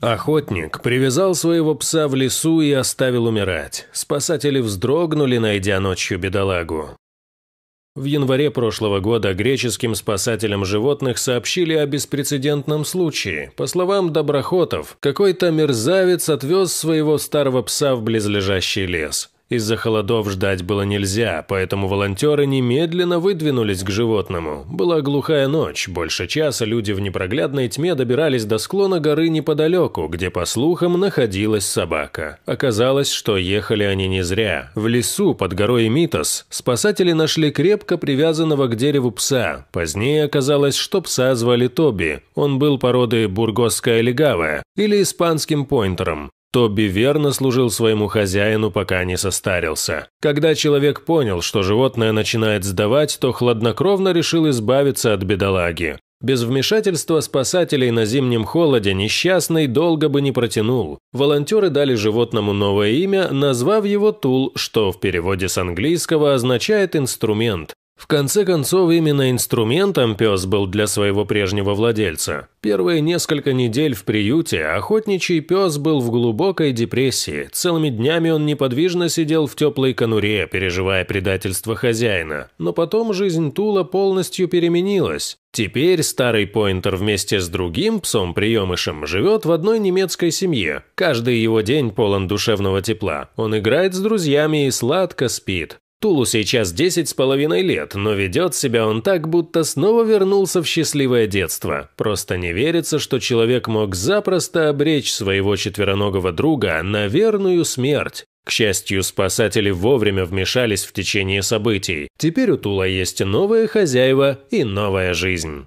Охотник привязал своего пса в лесу и оставил умирать. Спасатели вздрогнули, найдя ночью бедолагу. В январе прошлого года греческим спасателям животных сообщили о беспрецедентном случае. По словам доброхотов, какой-то мерзавец отвез своего старого пса в близлежащий лес. Из-за холодов ждать было нельзя, поэтому волонтеры немедленно выдвинулись к животному. Была глухая ночь, больше часа люди в непроглядной тьме добирались до склона горы неподалеку, где, по слухам, находилась собака. Оказалось, что ехали они не зря. В лесу под горой Митос спасатели нашли крепко привязанного к дереву пса. Позднее оказалось, что пса звали Тоби. Он был породы бургосская легавая или испанским пойнтером. Тоби верно служил своему хозяину, пока не состарился. Когда человек понял, что животное начинает сдавать, то хладнокровно решил избавиться от бедолаги. Без вмешательства спасателей на зимнем холоде несчастный долго бы не протянул. Волонтеры дали животному новое имя, назвав его Тул, что в переводе с английского означает «инструмент». В конце концов, именно инструментом пес был для своего прежнего владельца. Первые несколько недель в приюте охотничий пес был в глубокой депрессии. Целыми днями он неподвижно сидел в теплой конуре, переживая предательство хозяина. Но потом жизнь Тула полностью переменилась. Теперь старый поинтер вместе с другим псом-приемышем живет в одной немецкой семье. Каждый его день полон душевного тепла. Он играет с друзьями и сладко спит. Тулу сейчас десять с половиной лет, но ведет себя он так, будто снова вернулся в счастливое детство. Просто не верится, что человек мог запросто обречь своего четвероногого друга на верную смерть. К счастью, спасатели вовремя вмешались в течение событий. Теперь у Тула есть новые хозяева и новая жизнь.